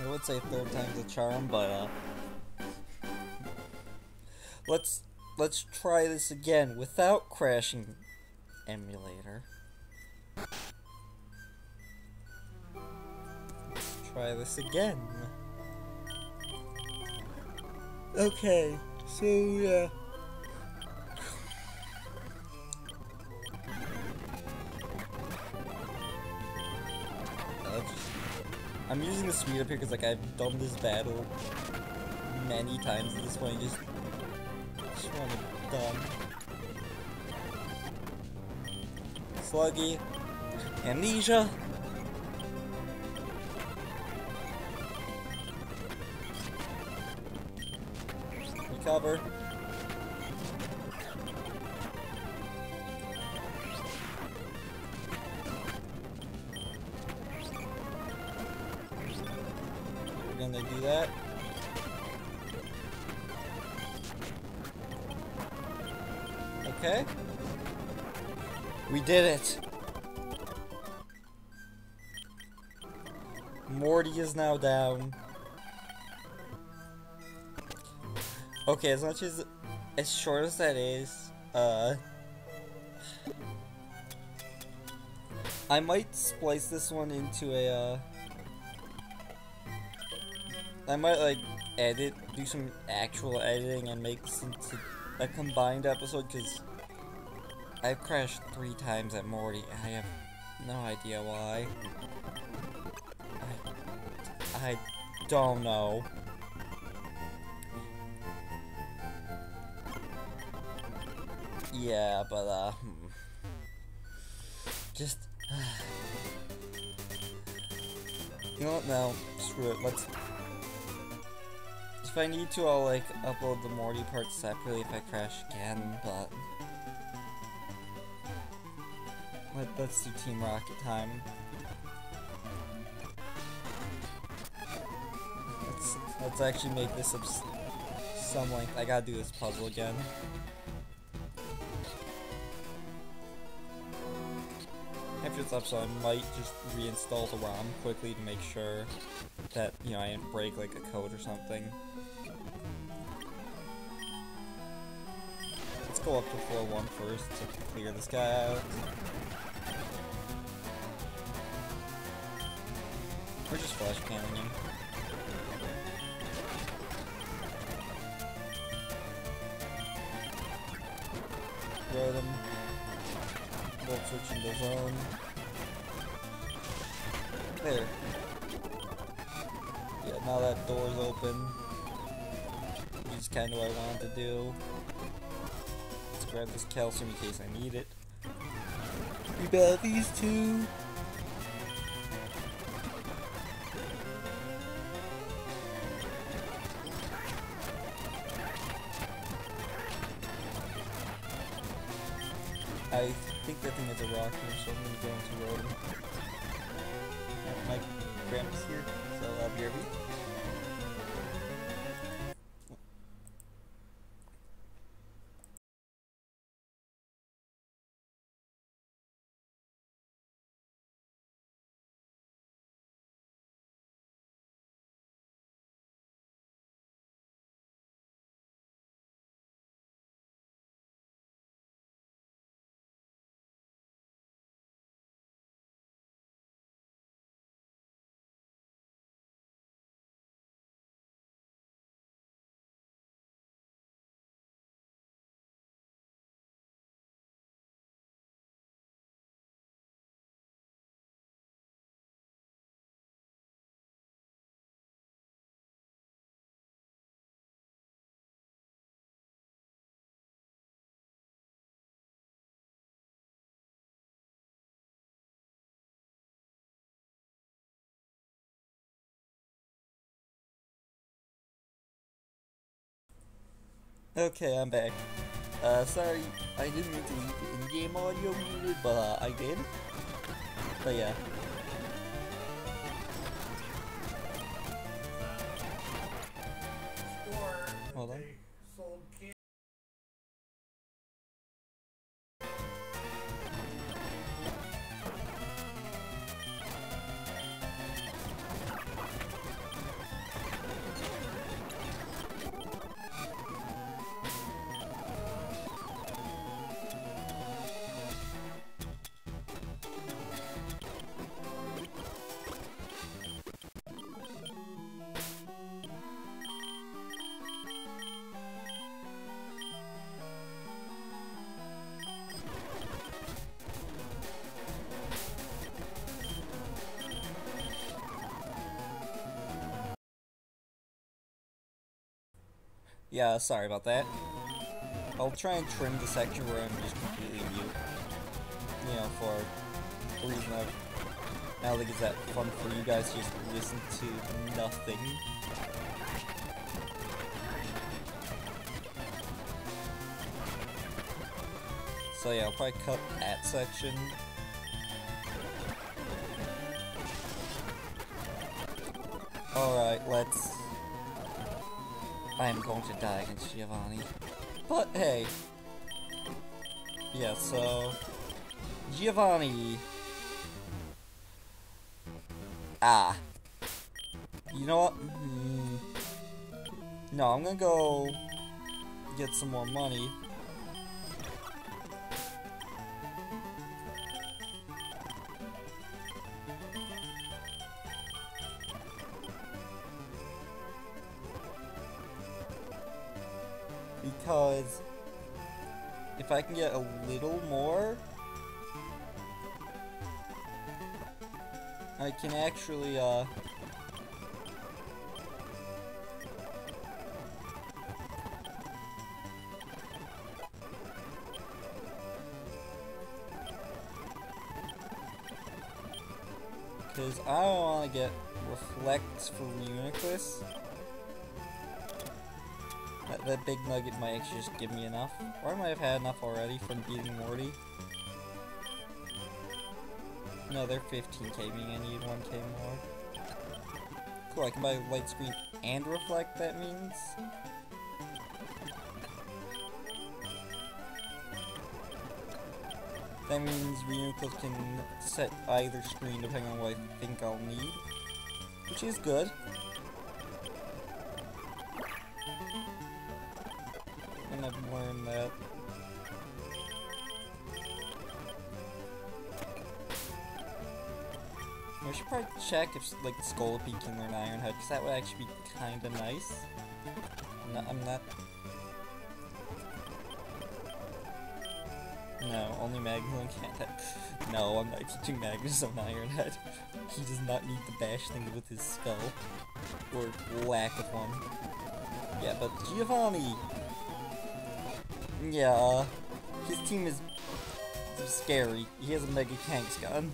I would say third time's a charm, but uh, let's let's try this again without crashing emulator. Let's try this again. Okay, so yeah. I'm using the speed up here because like I've done this battle many times at this point. Just, just want it done. Sluggy, amnesia. Recover. Gonna do that. Okay. We did it. Morty is now down. Okay, as much as as short as that is, uh I might splice this one into a uh I might like edit, do some actual editing and make a combined episode because I've crashed three times at Morty. I have no idea why. I, I don't know. Yeah, but uh, hmm. just you know what? No, screw it. Let's. If I need to, I'll like upload the Morty part separately if I crash again. But let, let's do Team Rocket time. Let's let's actually make this some length. I gotta do this puzzle again. After it's up, so I might just reinstall the ROM quickly to make sure that, you know, I didn't break like a code or something. Let's go up to floor one first to clear this guy out. We're just flash canning him. Throw them. Volt Switch into zone. There. Yeah, now that door's open. Which is kind of what I wanted to do. Grab this calcium in case I need it. Got these two. I think that thing is a rock here, so I'm gonna go into road. My grandma's here, so I'll be right Okay, I'm back. Uh, sorry, I didn't mean to leave the in-game audio muted, but uh, I did. But yeah. Yeah, sorry about that. I'll try and trim the section where I'm just completely mute. You know, for the reason of I don't think it's that fun for you guys to just listen to nothing. So yeah, I'll probably cut that section. Alright, let's... I am going to die against Giovanni. But hey. Yeah, so... Giovanni... Ah. You know what? Mm. No, I'm gonna go get some more money. Because if I can get a little more, I can actually, uh... Because I don't want to get reflects for Reuniclus. That, big nugget might actually just give me enough. Or I might have had enough already from beating Morty. No, they're 15k, meaning I need 1k more. Cool, I can buy light screen and reflect, that means? That means Reuniclus can set either screen depending on what I think I'll need. Which is good. Learned that. I should probably check if like Scolipede can learn Iron Head, because that would actually be kinda nice. I'm not, I'm not No, only Magnus can't. No, I'm not teaching Magnus on Iron Head. He does not need to bash things with his skull. Or lack of one. Yeah, but Giovanni! Yeah, uh, his team is scary. He has a Mega Kangaskhan.